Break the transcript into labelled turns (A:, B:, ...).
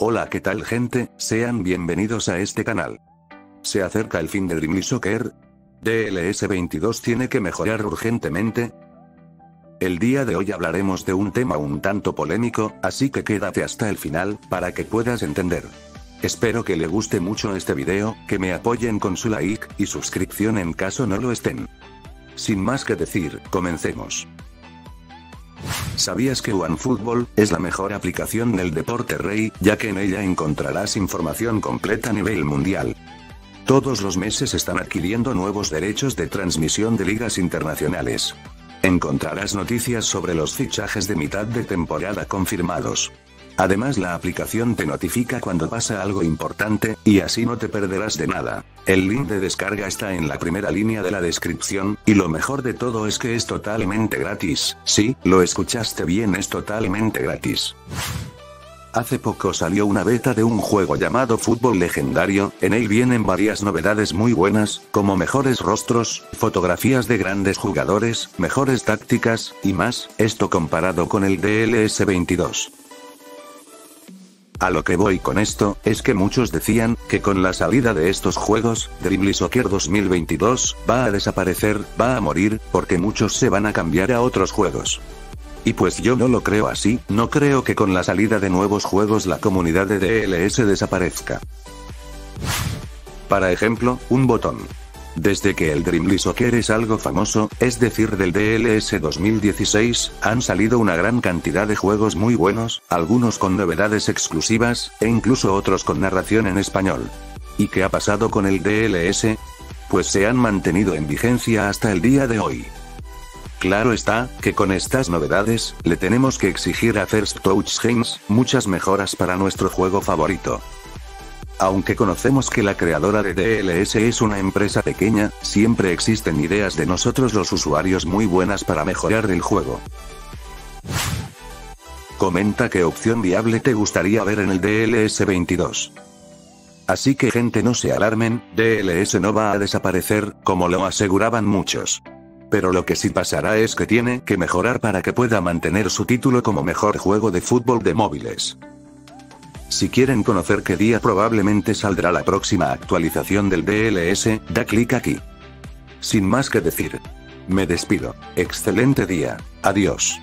A: Hola qué tal gente, sean bienvenidos a este canal. Se acerca el fin de Dreamly Soccer. DLS 22 tiene que mejorar urgentemente. El día de hoy hablaremos de un tema un tanto polémico, así que quédate hasta el final, para que puedas entender. Espero que le guste mucho este video, que me apoyen con su like, y suscripción en caso no lo estén. Sin más que decir, comencemos. ¿Sabías que OneFootball es la mejor aplicación del deporte rey, ya que en ella encontrarás información completa a nivel mundial? Todos los meses están adquiriendo nuevos derechos de transmisión de ligas internacionales. Encontrarás noticias sobre los fichajes de mitad de temporada confirmados. Además la aplicación te notifica cuando pasa algo importante, y así no te perderás de nada. El link de descarga está en la primera línea de la descripción, y lo mejor de todo es que es totalmente gratis. Sí, lo escuchaste bien, es totalmente gratis. Hace poco salió una beta de un juego llamado Fútbol Legendario, en él vienen varias novedades muy buenas, como mejores rostros, fotografías de grandes jugadores, mejores tácticas, y más, esto comparado con el DLS 22. A lo que voy con esto, es que muchos decían, que con la salida de estos juegos, Dreamly Soccer 2022, va a desaparecer, va a morir, porque muchos se van a cambiar a otros juegos. Y pues yo no lo creo así, no creo que con la salida de nuevos juegos la comunidad de DLS desaparezca. Para ejemplo, un botón. Desde que el Dreamly Soccer es algo famoso, es decir del DLS 2016, han salido una gran cantidad de juegos muy buenos, algunos con novedades exclusivas, e incluso otros con narración en español. ¿Y qué ha pasado con el DLS? Pues se han mantenido en vigencia hasta el día de hoy. Claro está, que con estas novedades, le tenemos que exigir a First Touch Games, muchas mejoras para nuestro juego favorito. Aunque conocemos que la creadora de DLS es una empresa pequeña, siempre existen ideas de nosotros los usuarios muy buenas para mejorar el juego. Comenta qué opción viable te gustaría ver en el DLS 22. Así que gente no se alarmen, DLS no va a desaparecer, como lo aseguraban muchos. Pero lo que sí pasará es que tiene que mejorar para que pueda mantener su título como mejor juego de fútbol de móviles. Si quieren conocer qué día probablemente saldrá la próxima actualización del DLS, da clic aquí. Sin más que decir. Me despido. Excelente día. Adiós.